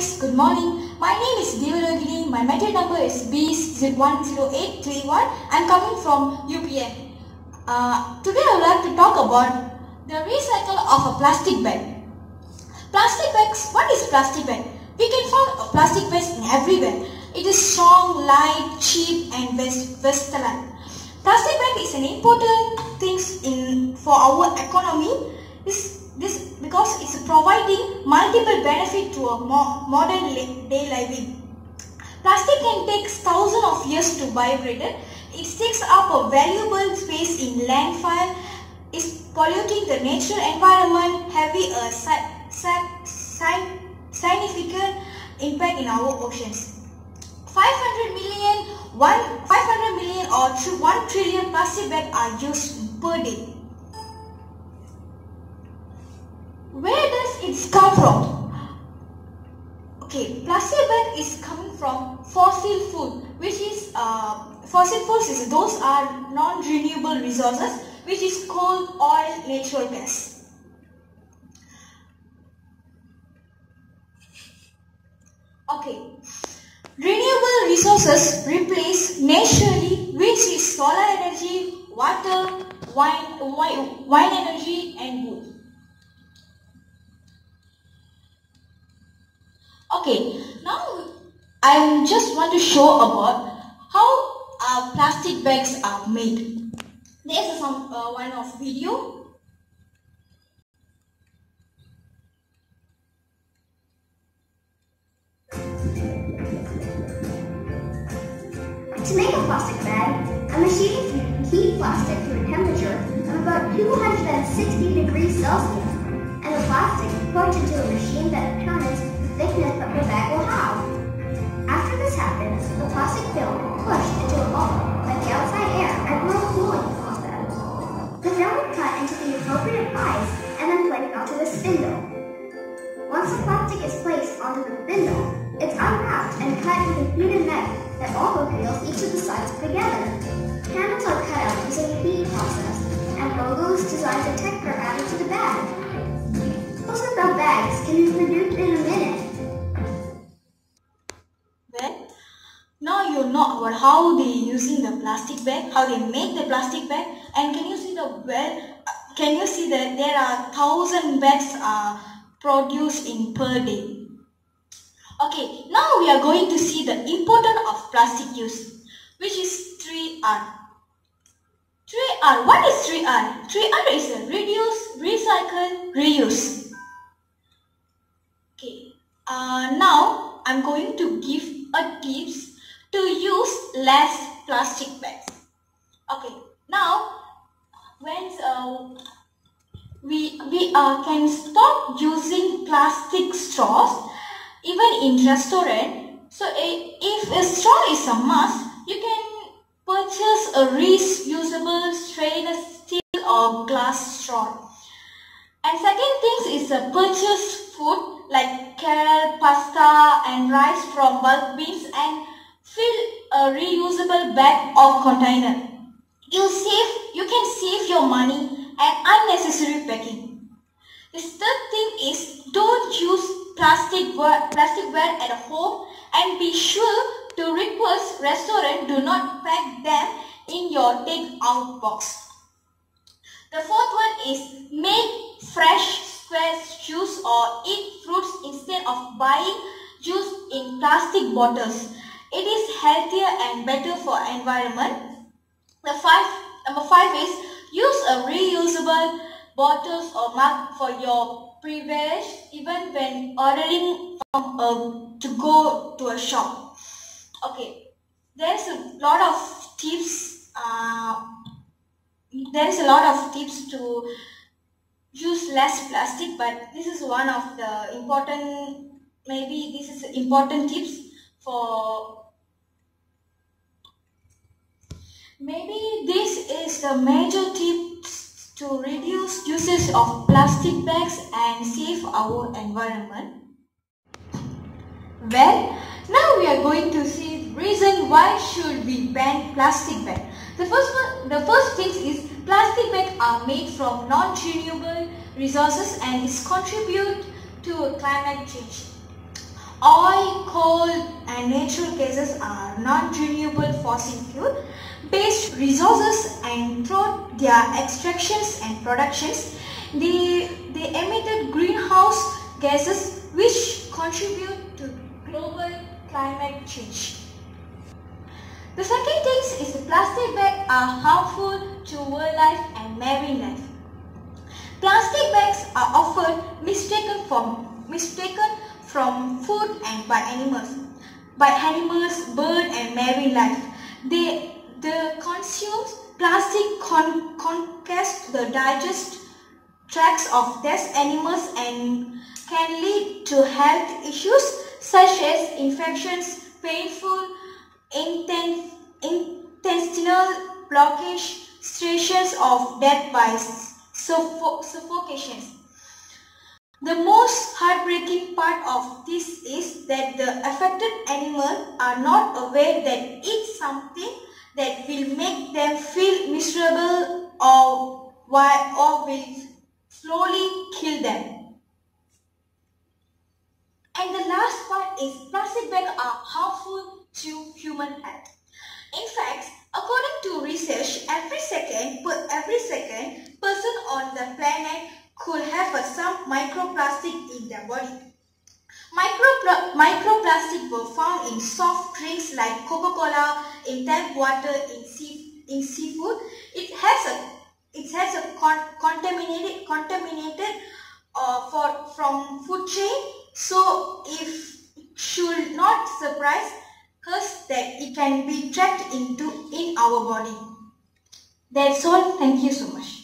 good morning. My name is Diva Rohini. My metal number is B10831. I'm coming from UPN. Uh, today I would like to talk about the recycle of a plastic bag. Plastic bags, what is plastic bag? We can find plastic bags everywhere. It is strong, light, cheap and versatile. Plastic bag is an important thing in, for our economy. This this because it's providing multiple benefit to a mo modern day living. Plastic can take thousands of years to biodegrade. It takes up a valuable space in landfill, is polluting the natural environment, having a significant impact in our oceans. 500 million, one, 500 million or 1 trillion plastic bags are used per day. Where does it come from? Okay, plastic bag is coming from fossil fuel, which is uh, fossil fuels those are non-renewable resources, which is coal, oil, natural gas. Okay, renewable resources replace naturally, which is solar energy, water, wine, wine, wine energy, and wood. Okay, now I just want to show about how uh, plastic bags are made. This is some uh, one of video. To make a plastic bag, a machine heat plastic to a temperature of about 260 degrees Celsius, is placed onto the spindle, it's unwrapped and cut into heated metal that also seals each of the sides together. Handles are cut out using a heat process, and logos designed to texture added to the bag. Most of the bags can be produced in a minute Well, Now you know about how they are using the plastic bag, how they make the plastic bag and can you see the well, uh, can you see that there are thousand bags are produced in per day. Okay, now we are going to see the importance of plastic use which is 3R. 3R, what is 3R? 3R is a reduce, recycle, reuse. Okay, uh, now I'm going to give a tips to use less plastic bags. Okay, now when uh, we, we uh, can stop using plastic straws even in restaurant. So if a straw is a must, you can purchase a reusable stainless steel or glass straw. And second thing is a purchase food like kale, pasta and rice from bulk beans and Fill a reusable bag or container. You save, you can save your money and unnecessary packing. The third thing is don't use plastic plasticware at home and be sure to request restaurant do not pack them in your take-out box. The fourth one is make fresh square juice or eat fruits instead of buying juice in plastic bottles. It is healthier and better for environment. The five, number five is use a reusable bottles or mug for your beverage even when ordering from a, to go to a shop. Okay, there's a lot of tips. Uh, there is a lot of tips to use less plastic, but this is one of the important. Maybe this is important tips for Maybe this is the major tips to reduce usage of plastic bags and save our environment. Well, now we are going to see reason why should we ban plastic bag. The first one, the first thing is plastic bags are made from non-renewable resources and is contribute to climate change. oil, coal and natural gases are non-renewable fossil fuel based resources and through their extractions and productions they, they emitted greenhouse gases which contribute to global climate change. The second thing is the plastic bags are harmful to wildlife and marine life. Plastic bags are often mistaken from mistaken from food and by animals, by animals, bird and marine life. They the consumes plastic con conquest the digest tracts of these animals and can lead to health issues such as infections, painful intestinal blockage, situations of death by suffocation. The most heartbreaking part of this is that the affected animals are not aware that it's something that will make them feel miserable or, or will slowly kill them. And the last part is plastic bags are harmful to human health. In fact, according to research, every second, per every second, microplastic in their body. Micropl microplastic were found in soft drinks like Coca-Cola, in tap water, in, sea in seafood. It has a it has a con contaminated contaminated uh, for from food chain. So if should not surprise us that it can be trapped into in our body. That's all. Thank you so much.